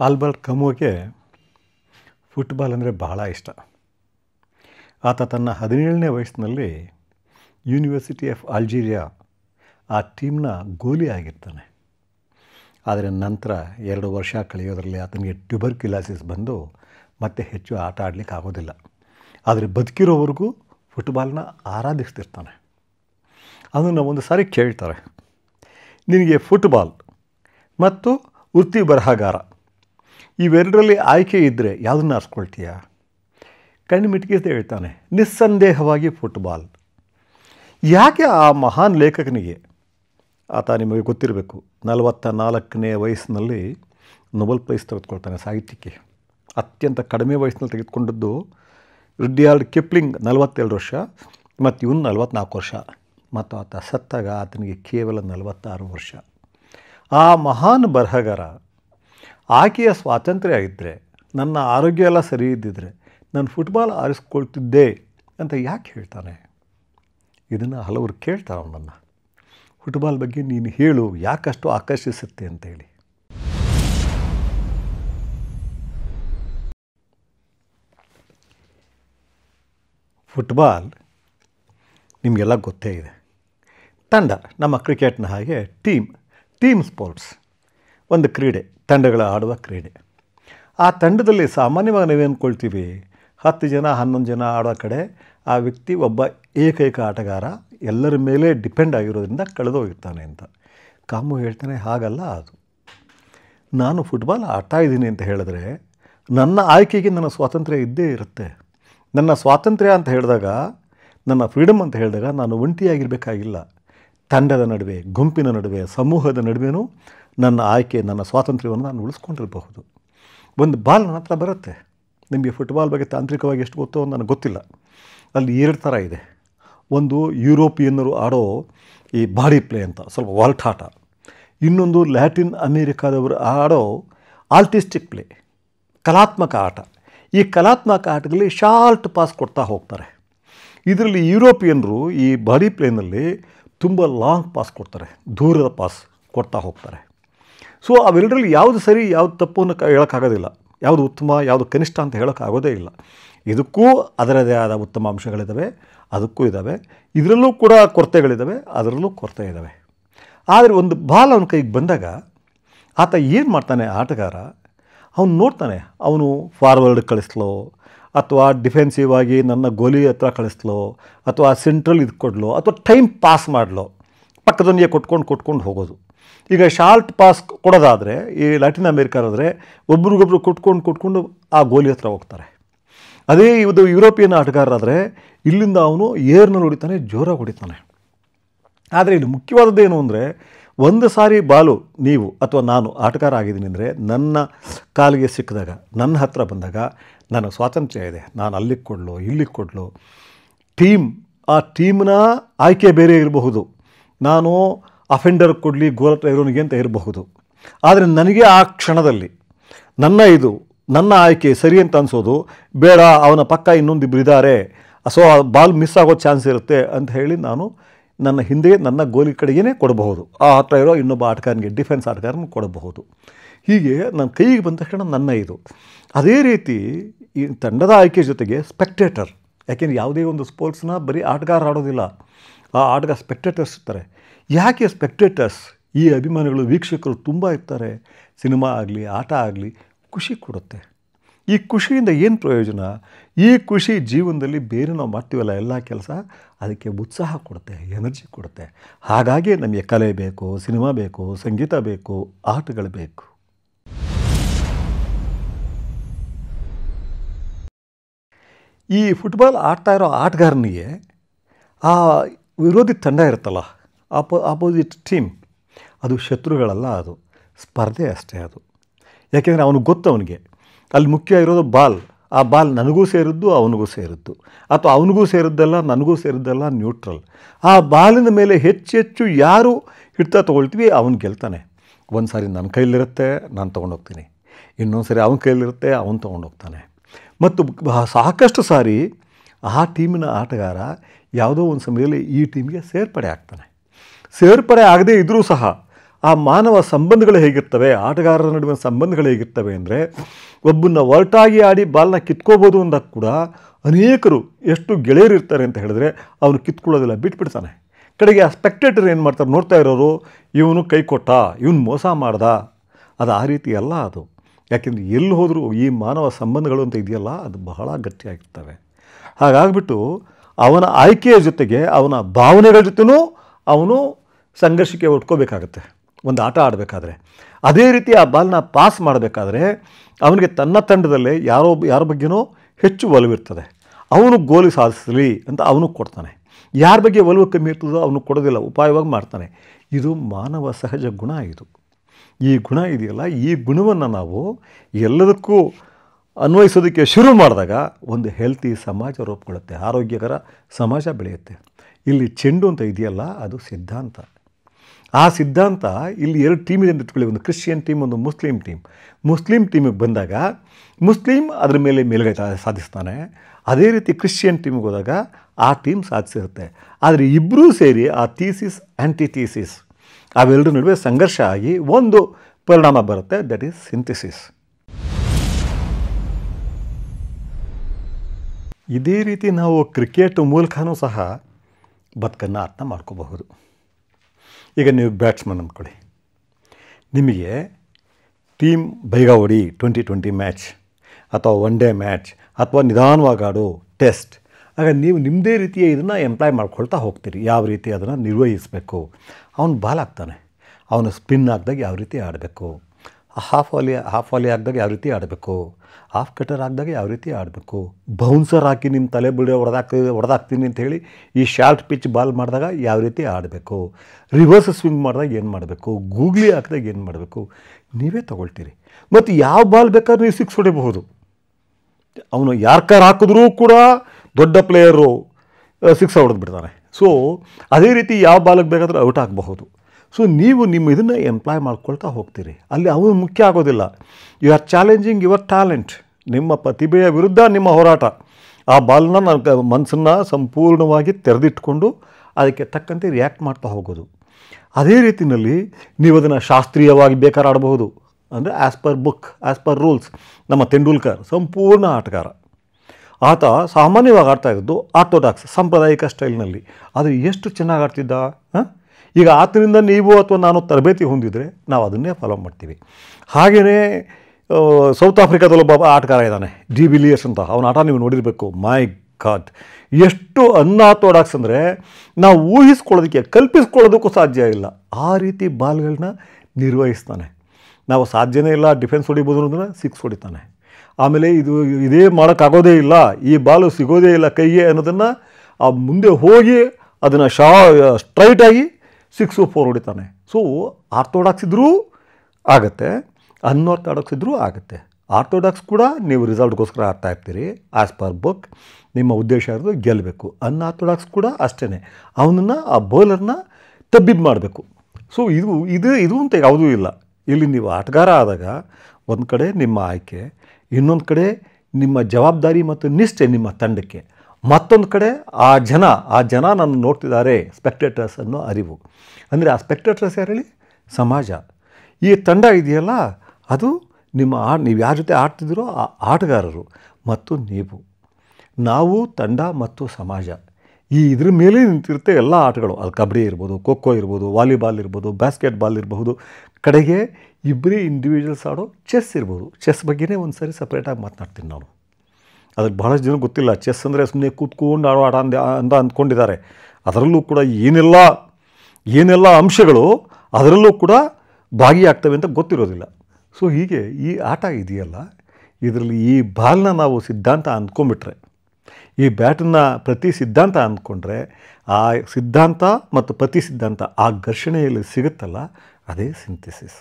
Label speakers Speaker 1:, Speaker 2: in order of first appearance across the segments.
Speaker 1: Albert ಕಮೋಗೆ football ಅಂದರೆ ಬಹಳ ಇಷ್ಟ. ಆತ ತನ್ನ ಹದಿನೇಳನೇ ವಯಸ್ಸಿನಲ್ಲಿ ಯೂನಿವರ್ಸಿಟಿ ಆಫ್ ಅಲ್ಜೀರಿಯಾ ಆ ಟೀಮ್ನ ಗೋಲಿ ಆಗಿರ್ತಾನೆ. ಆದರೆ ನಂತರ ಎರಡು ವರ್ಷ ಕಳೆಯೋದರಲ್ಲಿ ಆತನಿಗೆ ಟ್ಯೂಬರ್ಕ್ಯುಲಾಸಿಸ್ ಬಂದು ಮತ್ತೆ ಹೆಚ್ಚು ಆಟ ಆಡಲಿಕ್ಕೆ ಆಗೋದಿಲ್ಲ. ಆದರೆ ಬದುಕಿರೋವರೆಗೂ ಫುಟ್ಬಾಲ್ನ ಆರಾಧಿಸ್ತಿರ್ತಾನೆ. ಅದನ್ನು ಒಂದು ಸಾರಿ ಕೇಳ್ತಾರೆ. ನಿನಗೆ ಫುಟ್ಬಾಲ್ ಮತ್ತು ವೃತ್ತಿ ಬರಹಗಾರ ಇವೆರಡರಲ್ಲಿ ಆಯ್ಕೆ ಇದ್ದರೆ ಯಾವುದನ್ನು ಆರಿಸ್ಕೊಳ್ತೀಯ? ಕಣ್ಣು ಮಿಟ್ಕಿಸ್ದೆ ಹೇಳ್ತಾನೆ, ನಿಸ್ಸಂದೇಹವಾಗಿ ಫುಟ್ಬಾಲ್. ಯಾಕೆ ಆ ಮಹಾನ್ ಲೇಖಕನಿಗೆ, ಆತ ನಿಮಗೆ ಗೊತ್ತಿರಬೇಕು ನಲವತ್ತ ನಾಲ್ಕನೇ ವಯಸ್ಸಿನಲ್ಲಿ ನೊಬೆಲ್ ಪ್ರೈಸ್ ತೆಗೆದುಕೊಳ್ತಾನೆ ಸಾಹಿತ್ಯಕ್ಕೆ. ಅತ್ಯಂತ ಕಡಿಮೆ ವಯಸ್ಸಿನಲ್ಲಿ ತೆಗೆದುಕೊಂಡದ್ದು ರುಡ್ಯಾರ್ಡ್ ಕಿಪ್ಲಿಂಗ್ ನಲವತ್ತೆರಡು ವರ್ಷ, ಮತ್ತು ಇವನು ನಲವತ್ತ್ನಾಲ್ಕು ವರ್ಷ, ಮತ್ತು ಆತ ಸತ್ತಾಗ ಆತನಿಗೆ ಕೇವಲ ನಲವತ್ತಾರು ವರ್ಷ. ಆ ಮಹಾನ್ ಬರಹಗಾರ ಆಕೆಯ ಸ್ವಾತಂತ್ರ್ಯ ಇದ್ದರೆ ನನ್ನ ಆರೋಗ್ಯ ಎಲ್ಲ ಸರಿ ಇದ್ದಿದ್ರೆ, ನಾನು ಫುಟ್ಬಾಲ್ ಆರಿಸ್ಕೊಳ್ತಿದ್ದೆ ಅಂತ ಯಾಕೆ ಹೇಳ್ತಾನೆ? ಇದನ್ನು ಹಲವರು ಕೇಳ್ತಾರೆ ಅವನನ್ನು. ಫುಟ್ಬಾಲ್ ಬಗ್ಗೆ ನೀನು ಹೇಳು, ಯಾಕಷ್ಟು ಆಕರ್ಷಿಸುತ್ತೆ ಅಂತೇಳಿ. ಫುಟ್ಬಾಲ್ ನಿಮಗೆಲ್ಲ ಗೊತ್ತೇ ಇದೆ. ತಂಡ, ನಮ್ಮ ಕ್ರಿಕೆಟ್ನ ಹಾಗೆ ಟೀಮ್ ಟೀಮ್ ಸ್ಪೋರ್ಟ್ಸ್ ಒಂದು ಕ್ರೀಡೆ, ತಂಡಗಳ ಆಡುವ ಕ್ರೀಡೆ. ಆ ತಂಡದಲ್ಲಿ ಸಾಮಾನ್ಯವಾಗಿ ನಾವೇನು ಅಂದ್ಕೊಳ್ತೀವಿ ಹತ್ತು ಜನ, ಹನ್ನೊಂದು ಜನ ಆಡೋ ಕಡೆ ಆ ವ್ಯಕ್ತಿ ಒಬ್ಬ ಏಕೈಕ ಆಟಗಾರ, ಎಲ್ಲರ ಮೇಲೆ ಡಿಪೆಂಡ್ ಆಗಿರೋದ್ರಿಂದ ಕಳೆದೋಗಿರ್ತಾನೆ ಅಂತ. ಕಾಮು ಹೇಳ್ತಾನೆ, ಹಾಗಲ್ಲ ಅದು. ನಾನು ಫುಟ್ಬಾಲ್ ಆಡ್ತಾ ಇದ್ದೀನಿ ಅಂತ ಹೇಳಿದ್ರೆ, ನನ್ನ ಆಯ್ಕೆಗೆ ನನ್ನ ಸ್ವಾತಂತ್ರ್ಯ ಇದ್ದೇ ಇರುತ್ತೆ. ನನ್ನ ಸ್ವಾತಂತ್ರ್ಯ ಅಂತ ಹೇಳಿದಾಗ, ನನ್ನ ಫ್ರೀಡಮ್ ಅಂತ ಹೇಳಿದಾಗ ನಾನು ಒಂಟಿಯಾಗಿರಬೇಕಾಗಿಲ್ಲ. ತಂಡದ ನಡುವೆ, ಗುಂಪಿನ ನಡುವೆ, ಸಮೂಹದ ನಡುವೆನೂ ನನ್ನ ಆಯ್ಕೆ, ನನ್ನ ಸ್ವಾತಂತ್ರ್ಯವನ್ನು ನಾನು ಉಳಿಸ್ಕೊಂಡಿರಬಹುದು. ಒಂದು ಬಾಲ್ ನನ್ನ ಹತ್ರ ಬರುತ್ತೆ. ನಿಮಗೆ ಫುಟ್ಬಾಲ್ ಬಗ್ಗೆ ತಾಂತ್ರಿಕವಾಗಿ ಎಷ್ಟು ಗೊತ್ತೋ ನನಗೆ ಗೊತ್ತಿಲ್ಲ. ಅಲ್ಲಿ ಎರಡು ಥರ ಇದೆ. ಒಂದು ಯುರೋಪಿಯನ್ನರು ಆಡೋ ಈ ಬಾಡಿ ಪ್ಲೇ ಅಂತ, ಸ್ವಲ್ಪ ವಾಲ್ಟಾಟ ಇನ್ನೊಂದು ಲ್ಯಾಟಿನ್ ಅಮೇರಿಕಾದವರು ಆಡೋ ಆಲ್ಟಿಸ್ಟಿಕ್ ಪ್ಲೇ, ಕಲಾತ್ಮಕ ಆಟ. ಈ ಕಲಾತ್ಮಕ ಆಟದಲ್ಲಿ ಶಾರ್ಟ್ ಪಾಸ್ ಕೊಡ್ತಾ ಹೋಗ್ತಾರೆ. ಇದರಲ್ಲಿ ಯುರೋಪಿಯನ್ರು ಈ ಬಾಡಿ ಪ್ಲೇನಲ್ಲಿ ತುಂಬ ಲಾಂಗ್ ಪಾಸ್ ಕೊಡ್ತಾರೆ, ದೂರದ ಪಾಸ್ ಕೊಡ್ತಾ ಹೋಗ್ತಾರೆ. ಸೊ ಅವೆಲ್ಲರಲ್ಲಿ ಯಾವುದು ಸರಿ, ಯಾವುದು ತಪ್ಪು ಅನ್ನೋ ಹೇಳೋಕ್ಕಾಗೋದಿಲ್ಲ. ಯಾವುದು ಉತ್ತಮ, ಯಾವುದು ಕನಿಷ್ಠ ಅಂತ ಹೇಳೋಕ್ಕಾಗೋದೇ ಇಲ್ಲ. ಇದಕ್ಕೂ ಅದರದೇ ಆದ ಉತ್ತಮ ಅಂಶಗಳಿದ್ದಾವೆ ಅದಕ್ಕೂ ಇದ್ದಾವೆ ಇದರಲ್ಲೂ ಕೂಡ ಕೊರತೆಗಳಿದ್ದಾವೆ ಅದರಲ್ಲೂ ಕೊರತೆ ಇದ್ದಾವೆ ಆದರೆ ಒಂದು ಬಾಲ್ ಅವನ ಕೈಗೆ ಬಂದಾಗ ಆತ ಏನು ಮಾಡ್ತಾನೆ, ಆಟಗಾರ? ಅವನು ನೋಡ್ತಾನೆ, ಅವನು ಫಾರ್ವರ್ಡ್ ಕಳಿಸ್ಲೋ, ಅಥವಾ ಡಿಫೆನ್ಸಿವ್ ಆಗಿ ನನ್ನ ಗೋಲಿ ಹತ್ರ ಕಳಿಸ್ಲೋ, ಅಥವಾ ಸೆಂಟ್ರಲ್ ಇದು ಅಥವಾ ಟೈಮ್ ಪಾಸ್ ಮಾಡಲೋ ಪಕ್ಕದೊಂದಿಗೆ ಕೊಟ್ಕೊಂಡು ಕೊಟ್ಕೊಂಡು ಹೋಗೋದು. ಈಗ ಶಾರ್ಟ್ ಪಾಸ್ ಕೊಡೋದಾದರೆ, ಈ ಲ್ಯಾಟಿನ್ ಅಮೇರಿಕಾದ್ರೆ ಒಬ್ರಿಗೊಬ್ರು ಕೊಟ್ಕೊಂಡು ಕೊಟ್ಕೊಂಡು ಆ ಗೋಲಿ ಹತ್ರ ಹೋಗ್ತಾರೆ. ಅದೇ ಇದು ಯುರೋಪಿಯನ್ ಆಟಗಾರರಾದರೆ ಇಲ್ಲಿಂದ ಅವನು ಏರ್ನಲ್ಲಿ ಹೊಡಿತಾನೆ, ಜೋರಾಗಿ ಹೊಡಿತಾನೆ. ಆದರೆ ಇಲ್ಲಿ ಮುಖ್ಯವಾದದ್ದೇನು ಅಂದರೆ, ಒಂದು ಸಾರಿ ಬಾಲು ನೀವು ಅಥವಾ ನಾನು ಆಟಗಾರ ಆಗಿದ್ದೀನಿ ಅಂದರೆ ನನ್ನ ಕಾಲಿಗೆ ಸಿಕ್ಕಿದಾಗ, ನನ್ನ ಹತ್ರ ಬಂದಾಗ ನನ್ನ ಸ್ವಾತಂತ್ರ್ಯ ಇದೆ, ನಾನು ಅಲ್ಲಿಗೆ ಕೊಡಲು, ಇಲ್ಲಿಗೆ ಕೊಡಲು. ಟೀಮ್, ಆ ಟೀಮ್ನ ಆಯ್ಕೆ ಬೇರೆ ಇರಬಹುದು. ನಾನು ಅಫೆಂಡರ್ ಕೊಡಲಿ ಗೋಲ್ ಹತ್ರ ಇರೋನಿಗೆ ಅಂತ ಇರಬಹುದು. ಆದರೆ ನನಗೆ ಆ ಕ್ಷಣದಲ್ಲಿ ನನ್ನ ಇದು, ನನ್ನ ಆಯ್ಕೆ ಸರಿ ಅಂತ ಅನಿಸೋದು, ಬೇಡ, ಅವನ ಪಕ್ಕ ಇನ್ನೊಂದಿಬ್ಬರು ಇದ್ದಾರೆ ಸೊ ಬಾಲ್ ಮಿಸ್ ಆಗೋ ಚಾನ್ಸ್ ಇರುತ್ತೆ ಅಂತ ಹೇಳಿ ನಾನು ನನ್ನ ಹಿಂದೆ, ನನ್ನ ಗೋಲಿ ಕಡೆಗೇ ಕೊಡಬಹುದು. ಆ ಹತ್ರ ಇರೋ ಇನ್ನೊಬ್ಬ ಆಟಗಾರನಿಗೆ ಡಿಫೆನ್ಸ್ ಆಟಗಾರನ ಕೊಡಬಹುದು. ಹೀಗೆ ನನ್ನ ಕೈಗೆ ಬಂದ ತಕ್ಷಣ ನನ್ನ ಇದು. ಅದೇ ರೀತಿ ಈ ತಂಡದ ಆಯ್ಕೆ ಜೊತೆಗೆ ಸ್ಪೆಕ್ಟೇಟರ್ ಯಾಕೆಂದರೆ ಯಾವುದೇ ಒಂದು ಸ್ಪೋರ್ಟ್ಸ್ನ ಬರೀ ಆಟಗಾರ ಆಡೋದಿಲ್ಲ. ಆ ಆಟದ ಸ್ಪೆಕ್ಟೇಟರ್ಸ್ ಇರ್ತಾರೆ. ಯಾಕೆ ಸ್ಪೆಕ್ಟೇಟರ್ಸ್ ಈ ಅಭಿಮಾನಿಗಳು, ವೀಕ್ಷಕರು ತುಂಬ ಇರ್ತಾರೆ? ಸಿನಿಮಾ ಆಗಲಿ, ಆಟ ಆಗಲಿ, ಖುಷಿ ಕೊಡುತ್ತೆ. ಈ ಖುಷಿಯಿಂದ ಏನು ಪ್ರಯೋಜನ? ಈ ಖುಷಿ ಜೀವನದಲ್ಲಿ ಬೇರೆ ನಾವು ಮಾಡ್ತೀವಲ್ಲ, ಎಲ್ಲ ಕೆಲಸ ಅದಕ್ಕೆ ಉತ್ಸಾಹ ಕೊಡುತ್ತೆ ಎನರ್ಜಿ ಕೊಡುತ್ತೆ. ಹಾಗಾಗಿ ನಮಗೆ ಕಲೆ ಬೇಕು, ಸಿನಿಮಾ ಬೇಕು, ಸಂಗೀತ ಬೇಕು, ಆಟಗಳು ಬೇಕು. ಈ ಫುಟ್ಬಾಲ್ ಆಡ್ತಾ ಇರೋ ಆಟಗಾರನಿಗೆ ಆ ವಿರೋಧಿ ತಂಡ ಇರುತ್ತಲ್ಲ ಆಪೋ ಆಪೋಸಿಟ್ ಟೀಮ್ ಅದು ಶತ್ರುಗಳಲ್ಲ ಅದು, ಸ್ಪರ್ಧೆ ಅಷ್ಟೇ ಅದು. ಯಾಕೆಂದರೆ ಅವನಿಗೆ ಗೊತ್ತು ಅವನಿಗೆ, ಅಲ್ಲಿ ಮುಖ್ಯ ಇರೋದು ಬಾಲ್ ಆ ಬಾಲ್ ನನಗೂ ಸೇರಿದ್ದು, ಅವನಿಗೂ ಸೇರಿದ್ದು. ಅಥವಾ ಅವನಿಗೂ ಸೇರಿದ್ದಲ್ಲ, ನನಗೂ ಸೇರಿದ್ದಲ್ಲ ನ್ಯೂಟ್ರಲ್ ಆ ಬಾಲಿನ ಮೇಲೆ ಹೆಚ್ಚು ಹೆಚ್ಚು ಯಾರು ಹಿಡ್ತಾ ತೊಗೊಳ್ತೀವಿ, ಅವನು ಗೆಲ್ತಾನೆ. ಒಂದು ಸಾರಿ ನನ್ನ ಕೈಲಿರುತ್ತೆ, ನಾನು ತೊಗೊಂಡೋಗ್ತೀನಿ. ಇನ್ನೊಂದು ಸಾರಿ ಅವನ ಕೈಲಿರುತ್ತೆ, ಅವನು ತೊಗೊಂಡೋಗ್ತಾನೆ. ಮತ್ತು ಸಾಕಷ್ಟು ಸಾರಿ ಆ ಟೀಮಿನ ಆಟಗಾರ ಯಾವುದೋ ಒಂದು ಸಮಯದಲ್ಲಿ ಈ ಟೀಮ್ಗೆ ಸೇರ್ಪಡೆ ಆಗ್ತಾನೆ. ಸೇರ್ಪಡೆ ಆಗದೇ ಇದ್ದರೂ ಸಹ ಆ ಮಾನವ ಸಂಬಂಧಗಳು ಹೇಗಿರ್ತವೆ, ಆಟಗಾರರ ನಡುವಿನ ಸಂಬಂಧಗಳು ಹೇಗಿರ್ತವೆ ಅಂದರೆ ಒಬ್ಬನ್ನ ಒರಟಾಗಿ ಆಡಿ ಬಾಲ್ನ ಕಿತ್ಕೋಬೋದು ಅಂದಾಗ ಕೂಡ ಅನೇಕರು ಎಷ್ಟು ಗೆಳೆಯರು ಇರ್ತಾರೆ ಅಂತ ಹೇಳಿದ್ರೆ ಅವನು ಕಿತ್ಕೊಳ್ಳೋದಿಲ್ಲ, ಬಿಟ್ಬಿಡ್ತಾನೆ. ಕಡೆಗೆ ಆ ಸ್ಪೆಕ್ಟೇಟರ್ ಏನು ಮಾಡ್ತಾರೆ ನೋಡ್ತಾ ಇರೋರು, ಇವನು ಕೈ ಕೊಟ್ಟ, ಇವನು ಮೋಸ ಮಾಡ್ದ. ಅದು ಆ ರೀತಿ ಅಲ್ಲ ಅದು. ಯಾಕೆಂದರೆ ಎಲ್ಲಿ ಹೋದರೂ ಈ ಮಾನವ ಸಂಬಂಧಗಳು ಅಂತ ಇದೆಯಲ್ಲ, ಅದು ಬಹಳ ಗಟ್ಟಿಯಾಗಿರ್ತವೆ. ಹಾಗಾಗ್ಬಿಟ್ಟು ಅವನ ಆಯ್ಕೆಯ ಜೊತೆಗೆ ಅವನ ಭಾವನೆಗಳ ಜೊತೆನೂ ಅವನು ಸಂಘರ್ಷಕ್ಕೆ ಒಟ್ಕೋಬೇಕಾಗತ್ತೆ. ಒಂದು ಆಟ ಆಡಬೇಕಾದ್ರೆ. ಅದೇ ರೀತಿ ಆ ಬಾಲ್ನ ಪಾಸ್ ಮಾಡಬೇಕಾದ್ರೆ ಅವನಿಗೆ ತನ್ನ ತಂಡದಲ್ಲೇ ಯಾರೋ ಯಾರ ಬಗ್ಗೆನೋ ಹೆಚ್ಚು ಒಲವಿರ್ತದೆ ಅವನು ಗೋಲಿ ಸಾಧಿಸಲಿ ಅಂತ ಅವನು ಕೊಡ್ತಾನೆ. ಯಾರ ಬಗ್ಗೆ ಒಲವು ಕಮ್ಮಿ ಇರ್ತದೋ ಅವನು ಕೊಡೋದಿಲ್ಲ, ಉಪಾಯವಾಗಿ ಮಾಡ್ತಾನೆ. ಇದು ಮಾನವ ಸಹಜ ಗುಣ ಇದು. ಈ ಗುಣ ಇದೆಯಲ್ಲ, ಈ ಗುಣವನ್ನು ನಾವು ಎಲ್ಲದಕ್ಕೂ ಅನ್ವಯಿಸೋದಕ್ಕೆ ಶುರು ಮಾಡಿದಾಗ ಒಂದು ಹೆಲ್ತಿ ಸಮಾಜ ರೂಪುಗೊಳ್ಳುತ್ತೆ, ಆರೋಗ್ಯಕರ ಸಮಾಜ ಬೆಳೆಯುತ್ತೆ. ಇಲ್ಲಿ ಚೆಂಡು ಅಂತ ಇದೆಯಲ್ಲ, ಅದು ಸಿದ್ಧಾಂತ. ಆ ಸಿದ್ಧಾಂತ ಇಲ್ಲಿ ಎರಡು ಟೀಮ್ ಇದೆ ಅಂತ ಇಟ್ಕೊಳ್ಳಿ, ಒಂದು ಕ್ರಿಶ್ಚಿಯನ್ ಟೀಮ್ ಒಂದು ಮುಸ್ಲಿಂ ಟೀಮ್ ಮುಸ್ಲಿಂ ಟೀಮಿಗೆ ಬಂದಾಗ ಮುಸ್ಲಿಂ ಅದರ ಮೇಲೆ ಮೇಲುಗೈ ಸಾಧಿಸ್ತಾನೆ. ಅದೇ ರೀತಿ ಕ್ರಿಶ್ಚಿಯನ್ ಟೀಮಿಗೆ ಹೋದಾಗ ಆ ಟೀಮ್ ಸಾಧಿಸಿರುತ್ತೆ. ಆದರೆ ಇಬ್ಬರೂ ಸೇರಿ ಆ ಥೀಸಿಸ್ ಆ್ಯಂಟಿ ಥೀಸಿಸ್ ಅವೆರಡರ ನಡುವೆ ಸಂಘರ್ಷ ಆಗಿ ಒಂದು ಪರಿಣಾಮ ಬರುತ್ತೆ ದಟ್ ಈಸ್ ಸಿಂಥಿಸಿಸ್ ಇದೇ ರೀತಿ ನಾವು ಕ್ರಿಕೆಟ್ ಮೂಲಕನೂ ಸಹ ಬದುಕನ್ನು ಅರ್ಥ ಮಾಡ್ಕೋಬಹುದು. ಈಗ ನೀವು ಬ್ಯಾಟ್ಸ್ಮನ್ ಅಂದ್ಕೊಳ್ಳಿ. ನಿಮಗೆ ಟೀಮ್ ಬೈಗಾವಡಿ ಟ್ವೆಂಟಿ ಟ್ವೆಂಟಿ ಮ್ಯಾಚ್ ಅಥವಾ ಒನ್ ಡೇ ಮ್ಯಾಚ್ ಅಥವಾ ನಿಧಾನವಾಗಿ ಆಡು ಟೆಸ್ಟ್, ಆಗ ನೀವು ನಿಮ್ಮದೇ ರೀತಿಯ ಇದನ್ನು ಎಂಪ್ಲಾಯ್ ಮಾಡ್ಕೊಳ್ತಾ ಹೋಗ್ತೀರಿ. ಯಾವ ರೀತಿ ಅದನ್ನು ನಿರ್ವಹಿಸಬೇಕು? ಅವನು ಬಾಲ್ ಆಗ್ತಾನೆ ಅವನು ಸ್ಪಿನ್ ಆಗ್ದಾಗ ಯಾವ ರೀತಿ ಆಡಬೇಕು? ಹಾಫ್ ವಾಲಿ ಹಾಫ್ ವಾಲಿ ಹಾಕ್ದಾಗ ಯಾವ ರೀತಿ ಆಡಬೇಕು? ಹಾಫ್ ಕಟರ್ ಹಾಕ್ದಾಗ ಯಾವ ರೀತಿ ಆಡಬೇಕು? ಬೌನ್ಸರ್ ಹಾಕಿ ನಿಮ್ಮ ತಲೆ ಬಿಡಿ ಹೊಡೆದಾಕ್ ಹೊಡೆದಾಕ್ತೀನಿ ಅಂತ ಹೇಳಿ ಈ ಶಾರ್ಟ್ ಪಿಚ್ ಬಾಲ್ ಮಾಡಿದಾಗ ಯಾವ ರೀತಿ ಆಡಬೇಕು? ರಿವರ್ಸ್ ಸ್ವಿಂಗ್ ಮಾಡಿದಾಗ ಏನು ಮಾಡಬೇಕು? ಗೂಗ್ಲಿ ಹಾಕಿದಾಗ ಏನು ಮಾಡಬೇಕು? ನೀವೇ ತೊಗೊಳ್ತೀರಿ. ಮತ್ತು ಯಾವ ಬಾಲ್ ಬೇಕಾದ್ರೂ ನೀವು ಸಿಕ್ಸ್ ಹೊಡಿಬಹುದು. ಅವನು ಯಾರ್ಕಾರ ಹಾಕಿದ್ರೂ ಕೂಡ ದೊಡ್ಡ ಪ್ಲೇಯರು ಸಿಕ್ಸ್ ಹೊಡೆದು ಬಿಡ್ತಾನೆ. ಸೊ ಅದೇ ರೀತಿ ಯಾವ ಬಾಲಕ್ಕೆ ಬೇಕಾದರೂ ಔಟ್ ಆಗಬಹುದು ಸೊ ನೀವು ನಿಮ್ಮ ಇದನ್ನು ಎಂಪ್ಲಾಯ್ ಮಾಡ್ಕೊಳ್ತಾ ಹೋಗ್ತೀರಿ. ಅಲ್ಲಿ ಅವನು ಮುಖ್ಯ ಆಗೋದಿಲ್ಲ. You are challenging your talent ನಿಮ್ಮ ಪ್ರತಿಭೆಯ ವಿರುದ್ಧ ನಿಮ್ಮ ಹೋರಾಟ. ಆ ಬಾಲ್ನ ನನ್ನ ಮನಸ್ಸನ್ನು ಸಂಪೂರ್ಣವಾಗಿ ತೆರೆದಿಟ್ಕೊಂಡು ಅದಕ್ಕೆ ತಕ್ಕಂತೆ ರಿಯಾಕ್ಟ್ ಮಾಡ್ತಾ ಹೋಗೋದು. ಅದೇ ರೀತಿಯಲ್ಲಿ ನೀವು ಅದನ್ನು ಶಾಸ್ತ್ರೀಯವಾಗಿ ಬೇಕಾದ್ರೆ ಆಡಬಹುದು ಅಂದರೆ as per book as per rules ನಮ್ಮ ತೆಂಡೂಲ್ಕರ್, ಸಂಪೂರ್ಣ ಆಟಗಾರ. ಆತ ಸಾಮಾನ್ಯವಾಗಿ ಆಡ್ತಾ ಇದ್ದದ್ದು ಆರ್ಥೋಡಾಕ್ಸ್ ಸಾಂಪ್ರದಾಯಿಕ ಸ್ಟೈಲ್ನಲ್ಲಿ ಆದರೆ ಎಷ್ಟು ಚೆನ್ನಾಗಿ ಆಡ್ತಿದ್ದ, ಹಾಂ? ಈಗ ಆತನಿಂದ ನೀವು ಅಥವಾ ನಾನು ತರಬೇತಿ ಹೊಂದಿದರೆ ನಾವು ಅದನ್ನೇ ಫಾಲೋ ಮಾಡ್ತೀವಿ. ಹಾಗೆಯೇ ಸೌತ್ ಆಫ್ರಿಕಾದಲ್ಲಿ ಒಬ್ಬ ಆಟಗಾರ ಇದ್ದಾನೆ ಡಿ ವಿಲಿಯರ್ಸ್ ಅಂತ. ಅವನ ಆಟ ನೀವು ನೋಡಿರಬೇಕು. ಮೈ ಗಾಡ್ ಎಷ್ಟು ಅನ್ನಾರ್ಥೋಡಾಕ್ಸ್ ಅಂದರೆ ನಾವು ಊಹಿಸ್ಕೊಳ್ಳೋದಕ್ಕೆ, ಕಲ್ಪಿಸ್ಕೊಳ್ಳೋದಕ್ಕೂ ಸಾಧ್ಯ ಇಲ್ಲ. ಆ ರೀತಿ ಬಾಲ್ಗಳನ್ನ ನಿರ್ವಹಿಸ್ತಾನೆ. ನಾವು ಸಾಧ್ಯನೇ ಇಲ್ಲ ಡಿಫೆನ್ಸ್ ಹೊಡಿಬೋದು ಅಂದರೆ ಸಿಕ್ಸ್ ಹೊಡಿತಾನೆ. ಆಮೇಲೆ ಇದು ಇದೇ ಮಾಡೋಕ್ಕಾಗೋದೇ ಇಲ್ಲ, ಈ ಬಾಲು ಸಿಗೋದೇ ಇಲ್ಲ ಕೈಗೆ ಅನ್ನೋದನ್ನು ಆ ಮುಂದೆ ಹೋಗಿ ಅದನ್ನು ಶಾ ಸ್ಟ್ರೈಟಾಗಿ ಸಿಕ್ಸು ಫೋರ್ ಹೊಡಿತಾನೆ. ಸೊ ಆರ್ಥೋಡಾಕ್ಸ್ ಇದ್ದರೂ ಆಗತ್ತೆ ಅನ್ಆರ್ಥೋಡಾಕ್ಸ್ ಇದ್ದರೂ ಆಗುತ್ತೆ. ಆರ್ಥೋಡಾಕ್ಸ್ ಕೂಡ ನೀವು ರಿಸಲ್ಟ್ಗೋಸ್ಕರ ಆಡ್ತಾ ಇರ್ತೀರಿ ಆ್ಯಸ್ ಪರ್ ಬುಕ್ ನಿಮ್ಮ ಉದ್ದೇಶ ಇರೋದು ಗೆಲ್ಲಬೇಕು ಅನ್ಆರ್ಥೋಡಾಕ್ಸ್ ಕೂಡ ಅಷ್ಟೇ ಅವನನ್ನು, ಆ ಬೌಲರ್ನ ತಬ್ಬಿಬ್ ಮಾಡಬೇಕು. ಸೊ ಇದು ಇದು ಇದು ಅಂತ ಯಾವುದೂ ಇಲ್ಲ. ಇಲ್ಲಿ ನೀವು ಆಟಗಾರ ಆದಾಗ ಒಂದು ಕಡೆ ನಿಮ್ಮ ಆಯ್ಕೆ, ಇನ್ನೊಂದು ಕಡೆ ನಿಮ್ಮ ಜವಾಬ್ದಾರಿ ಮತ್ತು ನಿಷ್ಠೆ ನಿಮ್ಮ ತಂಡಕ್ಕೆ. ಮತ್ತೊಂದು ಕಡೆ ಆ ಜನ ಆ ಜನ ನನ್ನ ನೋಡ್ತಿದ್ದಾರೆ ಸ್ಪೆಕ್ಟೇಟರ್ಸ್ ಅನ್ನೋ ಅರಿವು. ಅಂದರೆ ಆ ಸ್ಪೆಕ್ಟೇಟರ್ಸ್ ಯಾರು ಹೇಳಿ? ಸಮಾಜ. ಈ ತಂಡ ಇದೆಯಲ್ಲ, ಅದು ನಿಮ್ಮ ಆ, ನೀವು ಯಾರ ಜೊತೆ ಆಡ್ತಿದ್ದೀರೋ ಆ ಆಟಗಾರರು ಮತ್ತು ನೀವು. ನಾವು ತಂಡ ಮತ್ತು ಸಮಾಜ. ಈ ಇದ್ರ ಮೇಲೆ ನಿಂತಿರುತ್ತೆ ಎಲ್ಲ ಆಟಗಳು. ಅಲ್ಲಿ ಕಬಡ್ಡಿ ಇರ್ಬೋದು, ಖೋ ಖೋ ಇರ್ಬೋದು, ವಾಲಿಬಾಲ್ ಇರ್ಬೋದು ಬ್ಯಾಸ್ಕೆಟ್ ಬಾಲ್ ಇರಬಹುದು ಕಡೆಗೆ ಇಬ್ಬರೇ ಇಂಡಿವಿಜುವಲ್ಸ್ ಆಡೋ ಚೆಸ್ ಇರ್ಬೋದು. ಚೆಸ್ ಬಗ್ಗೆನೇ ಒಂದು ಸರಿ ಸಪ್ರೇಟಾಗಿ ಮಾತನಾಡ್ತೀನಿ ನಾನು. ಅದಕ್ಕೆ ಬಹಳಷ್ಟು ಜನ ಗೊತ್ತಿಲ್ಲ. ಚೆಸ್ ಅಂದರೆ ಸುಮ್ಮನೆ ಕೂತ್ಕೊಂಡು ಆಡೋ ಆಟ ಅಂದ ಅಂತ ಅಂದ್ಕೊಂಡಿದ್ದಾರೆ. ಅದರಲ್ಲೂ ಕೂಡ ಏನೆಲ್ಲ ಏನೆಲ್ಲ ಅಂಶಗಳು ಅದರಲ್ಲೂ ಕೂಡ ಭಾಗಿಯಾಗ್ತವೆ ಅಂತ ಗೊತ್ತಿರೋದಿಲ್ಲ. ಸೊ ಹೀಗೆ ಈ ಆಟ ಇದೆಯಲ್ಲ, ಇದರಲ್ಲಿ ಈ ಬಾಲ್ನ ನಾವು ಸಿದ್ಧಾಂತ ಅಂದ್ಕೊಂಬಿಟ್ರೆ ಈ ಬ್ಯಾಟನ್ನ ಪ್ರತಿ ಸಿದ್ಧಾಂತ ಅಂದ್ಕೊಂಡ್ರೆ, ಆ ಸಿದ್ಧಾಂತ ಮತ್ತು ಪ್ರತಿ ಸಿದ್ಧಾಂತ ಆ ಘರ್ಷಣೆಯಲ್ಲಿ ಸಿಗುತ್ತಲ್ಲ, ಅದೇ ಸಿಂಥಿಸಿಸ್.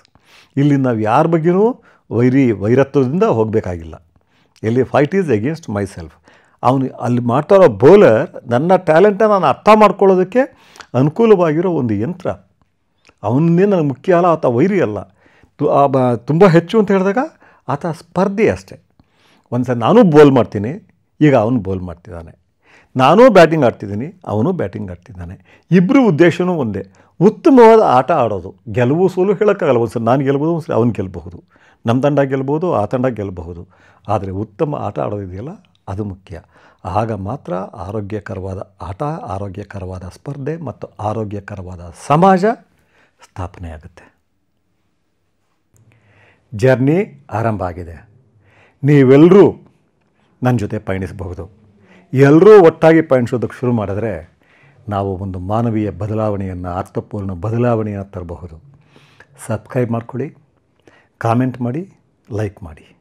Speaker 1: ಇಲ್ಲಿ ನಾವು ಯಾರ ಬಗ್ಗೆಯೂ ವೈರಿ, ವೈರತ್ವದಿಂದ ಹೋಗಬೇಕಾಗಿಲ್ಲ. ಎಲ್ಲಿ fight is against myself ಅವನು ಅಲ್ಲಿ ಮಾಡ್ತಾ ಇರೋ ಬೌಲರ್ ನನ್ನ ಟ್ಯಾಲೆಂಟನ್ನು ನಾನು ಅರ್ಥ ಮಾಡ್ಕೊಳ್ಳೋದಕ್ಕೆ ಅನುಕೂಲವಾಗಿರೋ ಒಂದು ಯಂತ್ರ. ಅವನೇ ನನಗೆ ಮುಖ್ಯ ಅಲ್ಲ, ಆತ ವೈರಿ ಅಲ್ಲ. ತುಂಬ ಹೆಚ್ಚು ಅಂತ ಹೇಳಿದಾಗ ಆತ ಸ್ಪರ್ಧೆ ಅಷ್ಟೇ. ಒಂದು ಸಲ ನಾನು ಬೌಲ್ ಮಾಡ್ತೀನಿ, ಈಗ ಅವನು ಬೌಲ್ ಮಾಡ್ತಿದ್ದಾನೆ. ನಾನು ಬ್ಯಾಟಿಂಗ್ ಆಡ್ತಿದ್ದೀನಿ, ಅವನು ಬ್ಯಾಟಿಂಗ್ ಆಡ್ತಿದ್ದಾನೆ. ಇಬ್ಬರು ಉದ್ದೇಶವೂ ಒಂದೇ. ಉತ್ತಮವಾದ ಆಟ ಆಡೋದು. ಗೆಲುವು ಸೋಲು ಹೇಳೋಕ್ಕಾಗಲ್ಲ. ಒಂದು ಸಲ ನಾನು ಗೆಲ್ಬೋದು ಒಂದು ಸಲ ಅವ್ನು ಗೆಲ್ಲಬಹುದು ನಮ್ಮ ತಂಡ ಗೆಲ್ಬೋದು, ಆ ತಂಡ ಗೆಲ್ಲಬಹುದು ಆದರೆ ಉತ್ತಮ ಆಟ ಆಡೋದಿದೆಯಲ್ಲ, ಅದು ಮುಖ್ಯ. ಆಗ ಮಾತ್ರ ಆರೋಗ್ಯಕರವಾದ ಆಟ, ಆರೋಗ್ಯಕರವಾದ ಸ್ಪರ್ಧೆ ಮತ್ತು ಆರೋಗ್ಯಕರವಾದ ಸಮಾಜ ಸ್ಥಾಪನೆ ಆಗುತ್ತೆ. ಜರ್ನಿ ಆರಂಭ ಆಗಿದೆ. ನೀವೆಲ್ಲರೂ ನನ್ನ ಜೊತೆ ಪಯಣಿಸಬಹುದು. ಎಲ್ಲರೂ ಒಟ್ಟಾಗಿ ಪಯಣಿಸೋದಕ್ಕೆ ಶುರು ಮಾಡಿದ್ರೆ ನಾವು ಒಂದು ಮಾನವೀಯ ಬದಲಾವಣೆಯನ್ನು, ಅರ್ಥಪೂರ್ಣ ಬದಲಾವಣೆಯನ್ನು ತರಬಹುದು. ಸಬ್ಸ್ಕ್ರೈಬ್ ಮಾಡ್ಕೊಳ್ಳಿ. ಕಾಮೆಂಟ್ ಮಾಡಿ ಲೈಕ್ ಮಾಡಿ.